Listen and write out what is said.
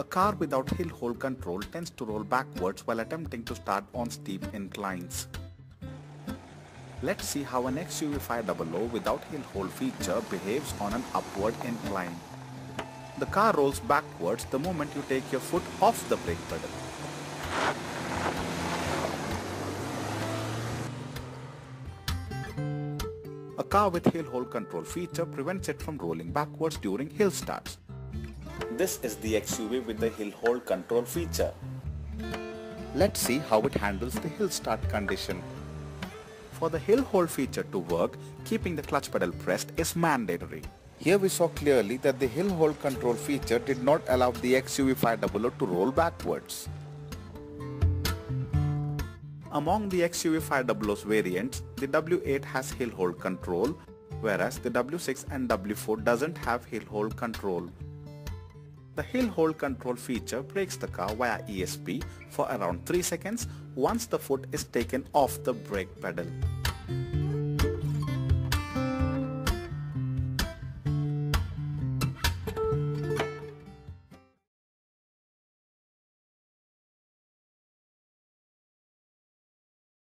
A car without hill hold control tends to roll backwards while attempting to start on steep inclines. Let's see how an XUV 500 without hill hold feature behaves on an upward incline. The car rolls backwards the moment you take your foot off the brake pedal. A car with hill hold control feature prevents it from rolling backwards during hill starts. This is the XUV with the hill hold control feature. Let's see how it handles the hill start condition. For the hill hold feature to work, keeping the clutch pedal pressed is mandatory. Here we saw clearly that the hill hold control feature did not allow the XUV 500 to roll backwards. Among the XUV 500's variants, the W8 has hill hold control, whereas the W6 and W4 doesn't have hill hold control. The hill hold control feature brakes the car via ESP for around 3 seconds once the foot is taken off the brake pedal.